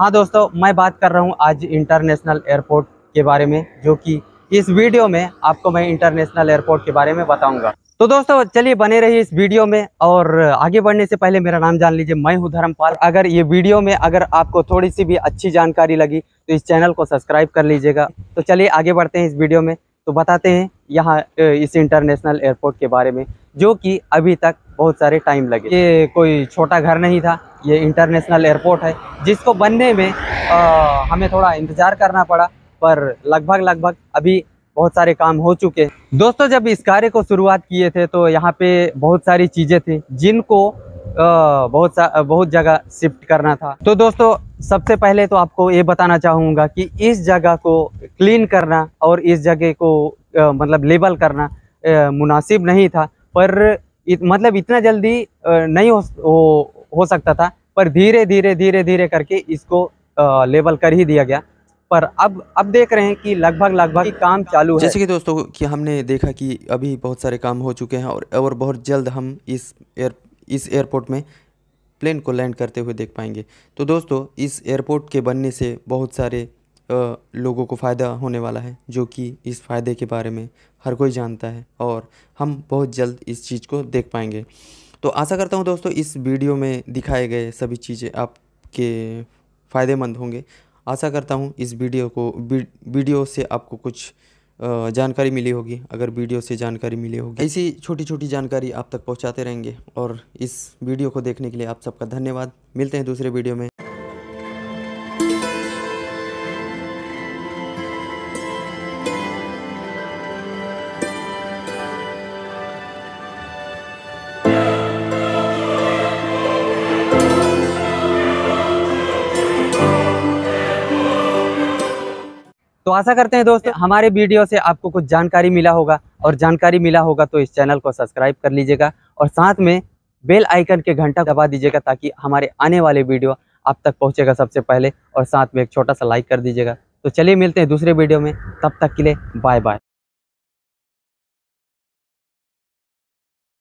हाँ दोस्तों, मैं बात कर रहा हूँ आज इंटरनेशनल एयरपोर्ट के बारे में, जो कि इस वीडियो में आपको मैं इंटरनेशनल एयरपोर्ट के बारे में बताऊँगा। तो दोस्तों, चलिए बने रहिए इस वीडियो में और आगे बढ़ने से पहले मेरा नाम जान लीजिए, मैं हूँ धर्मपाल। अगर ये वीडियो में अगर आपको थोड़ी सी भी अच्छी जानकारी लगी तो इस चैनल को सब्सक्राइब कर लीजिएगा। तो चलिए आगे बढ़ते हैं इस वीडियो में। तो बताते हैं यहाँ इस इंटरनेशनल एयरपोर्ट के बारे में, जो कि अभी तक बहुत सारे टाइम लगे। ये कोई छोटा घर नहीं था ये इंटरनेशनल एयरपोर्ट है जिसको बनने में आ, हमें थोड़ा इंतज़ार करना पड़ा पर लगभग लगभग अभी बहुत सारे काम हो चुके हैं। दोस्तों जब इस कार्य को शुरुआत किए थे तो यहाँ पे बहुत सारी चीज़ें थी जिनको आ, बहुत सा बहुत जगह शिफ्ट करना था। तो दोस्तों सबसे पहले तो आपको ये बताना चाहूँगा कि इस जगह को क्लीन करना और इस जगह को आ, मतलब लेबल करना मुनासिब नहीं था पर इत, मतलब इतना जल्दी नहीं हो, हो हो सकता था। पर धीरे धीरे धीरे धीरे करके इसको लेबल कर ही दिया गया। पर अब अब देख रहे हैं कि लगभग लगभग काम चालू है। जैसे कि दोस्तों, कि हमने देखा कि अभी बहुत सारे काम हो चुके हैं और और बहुत जल्द हम इस एयर, इस एयरपोर्ट में प्लेन को लैंड करते हुए देख पाएँगे। तो दोस्तों, इस एयरपोर्ट के बनने से बहुत सारे लोगों को फ़ायदा होने वाला है, जो कि इस फ़ायदे के बारे में हर कोई जानता है और हम बहुत जल्द इस चीज़ को देख पाएँगे। तो आशा करता हूँ दोस्तों, इस वीडियो में दिखाए गए सभी चीज़ें आपके फ़ायदेमंद होंगे। आशा करता हूँ इस वीडियो को वीडियो से आपको कुछ जानकारी मिली होगी। अगर वीडियो से जानकारी मिली होगी, ऐसी छोटी छोटी जानकारी आप तक पहुँचाते रहेंगे। और इस वीडियो को देखने के लिए आप सबका धन्यवाद। मिलते हैं दूसरे वीडियो में। तो आशा करते हैं दोस्तों हमारे वीडियो से आपको कुछ जानकारी मिला होगा। और जानकारी मिला होगा तो इस चैनल को सब्सक्राइब कर लीजिएगा। और साथ में बेल आइकन के घंटा दबा दीजिएगा ताकि हमारे आने वाले वीडियो आप तक पहुंचेगा सबसे पहले। और साथ में एक छोटा सा लाइक कर दीजिएगा। तो चलिए मिलते हैं दूसरे वीडियो में। तब तक के लिए बाय बाय